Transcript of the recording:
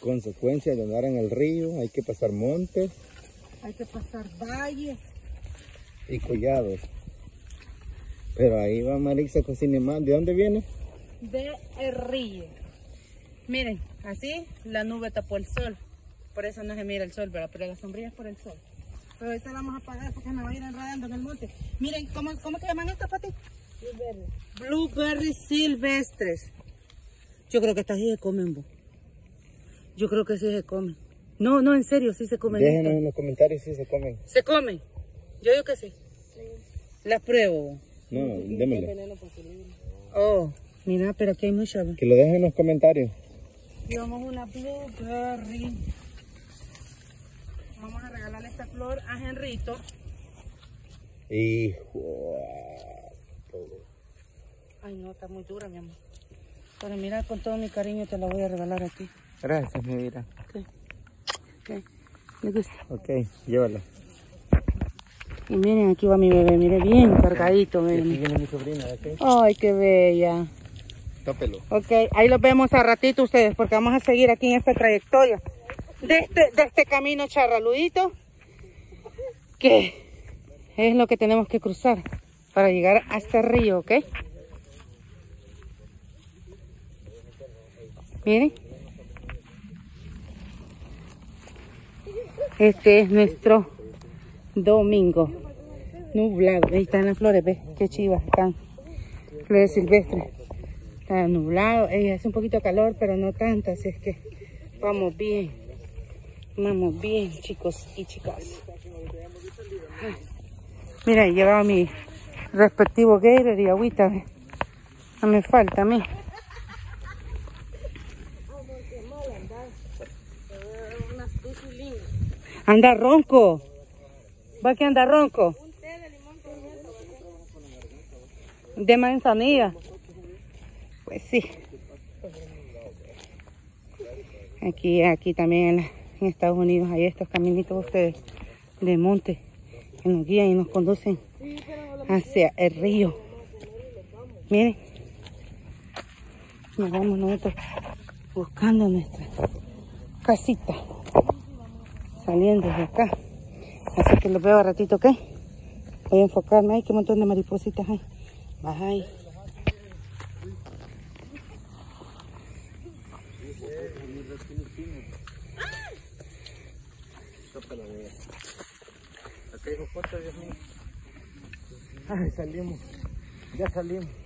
consecuencias de andar en el río, hay que pasar montes Hay que pasar valles. y collados. Pero ahí va Marisa Cocine más. ¿De dónde viene? de el río. Miren, así la nube tapó el sol. Por eso no se mira el sol, ¿verdad? pero la sombría es por el sol. Pero ahorita la vamos a apagar porque me va a ir enredando en el monte. Miren, ¿cómo, cómo que llaman estas Pati? Blueberries silvestres. Yo creo que estas sí se comen, bo. Yo creo que sí se comen. No, no, en serio, sí se comen. Déjenos estas. en los comentarios si se comen. ¿Se comen? Yo digo que sí. Las pruebo. bo. No, démosle. Oh, mira, pero aquí hay muchas. bo. Que lo dejen en los comentarios. Llevamos una blueberry. Vamos a regalarle esta flor a Henrito. Hijo. Ay, no, está muy dura, mi amor. Pero mira, con todo mi cariño te la voy a regalar a ti. Gracias, mi vida. ¿Qué? ¿Le gusta? Ok, llévala. Y miren, aquí va mi bebé, mire, bien cargadito, Y aquí miren. viene mi sobrina, ¿ok? Ay, qué bella. Tópelo. Ok, ahí los vemos a ratito ustedes, porque vamos a seguir aquí en esta trayectoria de este, de este camino charraludito, que es lo que tenemos que cruzar para llegar a este río, ¿ok? Miren. Este es nuestro domingo nublado. Ahí están las flores, ¿ves? Qué chivas están. Flores silvestres. Está nublado, eh, hace un poquito de calor, pero no tanto, así es que vamos bien. Vamos bien, chicos y chicas. Mira, llevaba mi respectivo Gator y agüita. No me falta a mí. Anda ronco. ¿Va que anda ronco? De manzanilla. Pues sí. Aquí, aquí también en, Estados Unidos hay estos caminitos ustedes de monte que nos guían y nos conducen hacia el río. Miren, nos vamos nosotros buscando nuestra casita, saliendo de acá. Así que los veo a ratito, ¿ok? Voy a enfocarme. Ay, qué montón de maripositas hay. Baja ahí. Ay, salimos. Ya salimos.